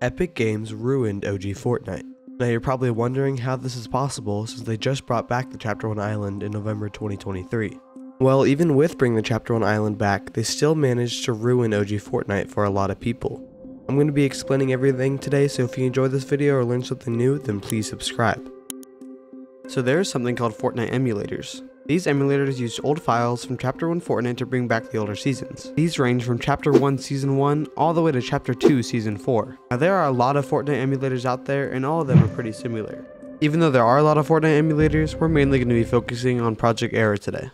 Epic Games ruined OG Fortnite. Now you're probably wondering how this is possible since they just brought back the Chapter 1 Island in November 2023. Well, even with bringing the Chapter 1 Island back, they still managed to ruin OG Fortnite for a lot of people. I'm going to be explaining everything today, so if you enjoyed this video or learned something new, then please subscribe. So there is something called Fortnite emulators. These emulators use old files from Chapter 1 Fortnite to bring back the older seasons. These range from Chapter 1 Season 1 all the way to Chapter 2 Season 4. Now there are a lot of Fortnite emulators out there and all of them are pretty similar. Even though there are a lot of Fortnite emulators, we're mainly going to be focusing on Project Era today.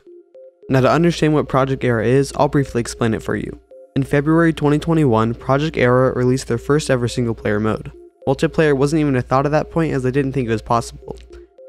Now to understand what Project Era is, I'll briefly explain it for you. In February 2021, Project Era released their first ever single player mode. Multiplayer wasn't even a thought at that point as they didn't think it was possible.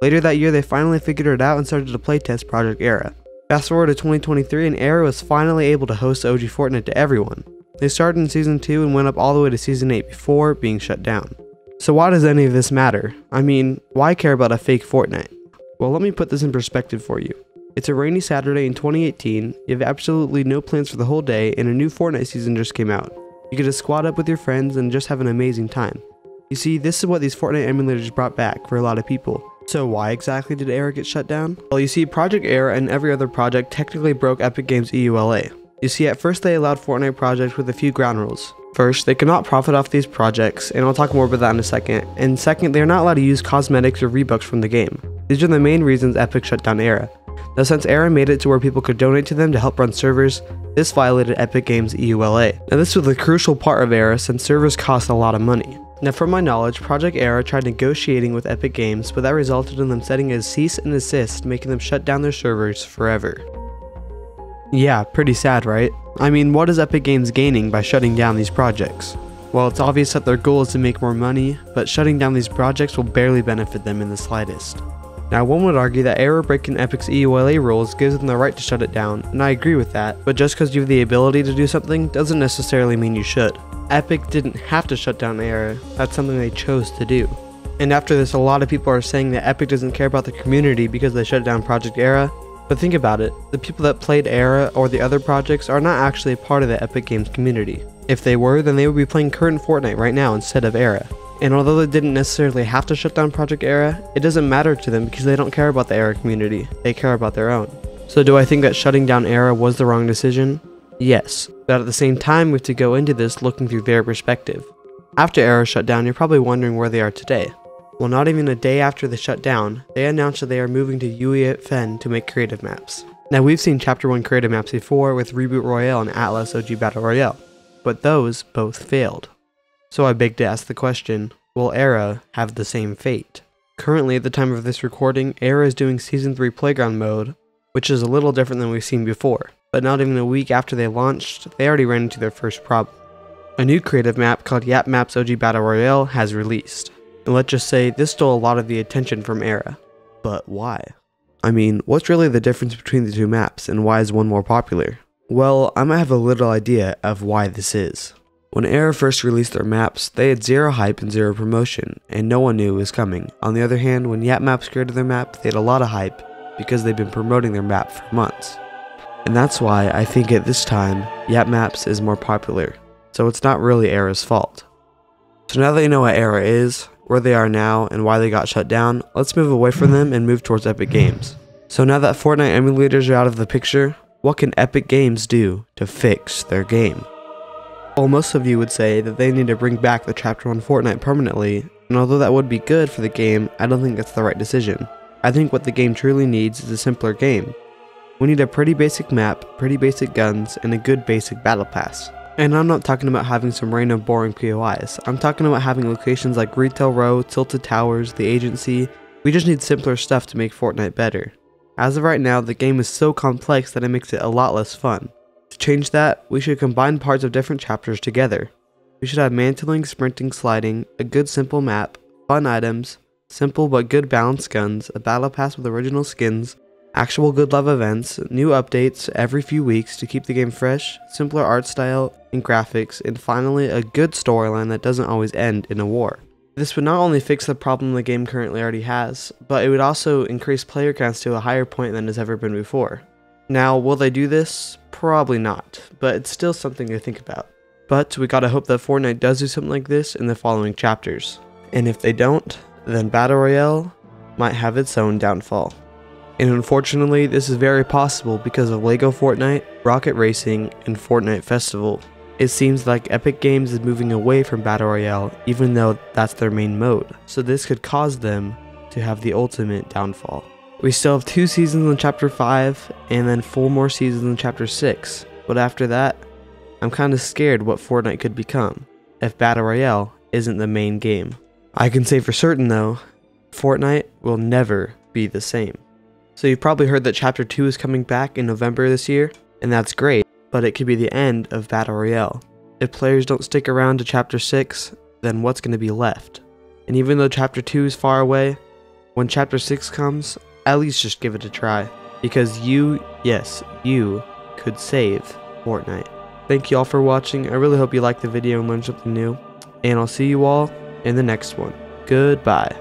Later that year, they finally figured it out and started to playtest Project Era. Fast forward to 2023, and Era was finally able to host OG Fortnite to everyone. They started in Season 2 and went up all the way to Season 8 before being shut down. So why does any of this matter? I mean, why care about a fake Fortnite? Well, let me put this in perspective for you. It's a rainy Saturday in 2018, you have absolutely no plans for the whole day, and a new Fortnite season just came out. You get to squad up with your friends and just have an amazing time. You see, this is what these Fortnite emulators brought back for a lot of people. So why exactly did Era get shut down? Well, you see, Project Era and every other project technically broke Epic Games EULA. You see, at first they allowed Fortnite projects with a few ground rules. First, they cannot profit off these projects, and I'll talk more about that in a second. And second, they are not allowed to use cosmetics or V-Bucks from the game. These are the main reasons Epic shut down Era. Now since Era made it to where people could donate to them to help run servers, this violated Epic Games EULA. Now this was a crucial part of Era since servers cost a lot of money. Now from my knowledge, Project Era tried negotiating with Epic Games, but that resulted in them setting a cease and desist, making them shut down their servers forever. Yeah, pretty sad, right? I mean, what is Epic Games gaining by shutting down these projects? Well, it's obvious that their goal is to make more money, but shutting down these projects will barely benefit them in the slightest. Now, one would argue that Era breaking Epic's EULA rules gives them the right to shut it down, and I agree with that, but just because you have the ability to do something doesn't necessarily mean you should. Epic didn't have to shut down Era, that's something they chose to do. And after this, a lot of people are saying that Epic doesn't care about the community because they shut down Project Era, but think about it, the people that played Era or the other projects are not actually a part of the Epic Games community. If they were, then they would be playing current Fortnite right now instead of Era. And although they didn't necessarily have to shut down Project Era, it doesn't matter to them because they don't care about the Era community, they care about their own. So do I think that shutting down Era was the wrong decision? Yes, but at the same time we have to go into this looking through their perspective. After Era shut down, you're probably wondering where they are today. Well, not even a day after the shutdown, they announced that they are moving to UE to make creative maps. Now, we've seen Chapter 1 creative maps before with Reboot Royale and Atlas OG Battle Royale, but those both failed. So I beg to ask the question will Era have the same fate? Currently, at the time of this recording, Era is doing Season 3 Playground mode, which is a little different than we've seen before but not even a week after they launched, they already ran into their first problem. A new creative map called Yap Maps OG Battle Royale has released, and let's just say this stole a lot of the attention from Era. But why? I mean, what's really the difference between the two maps, and why is one more popular? Well, I might have a little idea of why this is. When Era first released their maps, they had zero hype and zero promotion, and no one knew it was coming. On the other hand, when Yap Maps created their map, they had a lot of hype because they've been promoting their map for months. And that's why I think at this time, Yap Maps is more popular, so it's not really Era's fault. So now that you know what Era is, where they are now, and why they got shut down, let's move away from them and move towards Epic Games. So now that Fortnite emulators are out of the picture, what can Epic Games do to fix their game? Well, most of you would say that they need to bring back the Chapter 1 Fortnite permanently, and although that would be good for the game, I don't think that's the right decision. I think what the game truly needs is a simpler game, we need a pretty basic map, pretty basic guns, and a good basic battle pass. And I'm not talking about having some random boring POIs, I'm talking about having locations like Retail Row, Tilted Towers, the Agency, we just need simpler stuff to make Fortnite better. As of right now, the game is so complex that it makes it a lot less fun. To change that, we should combine parts of different chapters together. We should have mantling, sprinting, sliding, a good simple map, fun items, simple but good balanced guns, a battle pass with original skins, actual good love events, new updates every few weeks to keep the game fresh, simpler art style and graphics, and finally a good storyline that doesn't always end in a war. This would not only fix the problem the game currently already has, but it would also increase player counts to a higher point than has ever been before. Now, will they do this? Probably not, but it's still something to think about. But we gotta hope that Fortnite does do something like this in the following chapters. And if they don't, then Battle Royale might have its own downfall. And unfortunately, this is very possible because of LEGO Fortnite, Rocket Racing, and Fortnite Festival. It seems like Epic Games is moving away from Battle Royale even though that's their main mode, so this could cause them to have the ultimate downfall. We still have two seasons in Chapter 5 and then four more seasons in Chapter 6, but after that, I'm kinda scared what Fortnite could become if Battle Royale isn't the main game. I can say for certain though, Fortnite will never be the same. So you've probably heard that Chapter 2 is coming back in November this year, and that's great, but it could be the end of Battle Royale. If players don't stick around to Chapter 6, then what's going to be left? And even though Chapter 2 is far away, when Chapter 6 comes, at least just give it a try. Because you, yes, you, could save Fortnite. Thank you all for watching, I really hope you liked the video and learned something new, and I'll see you all in the next one. Goodbye.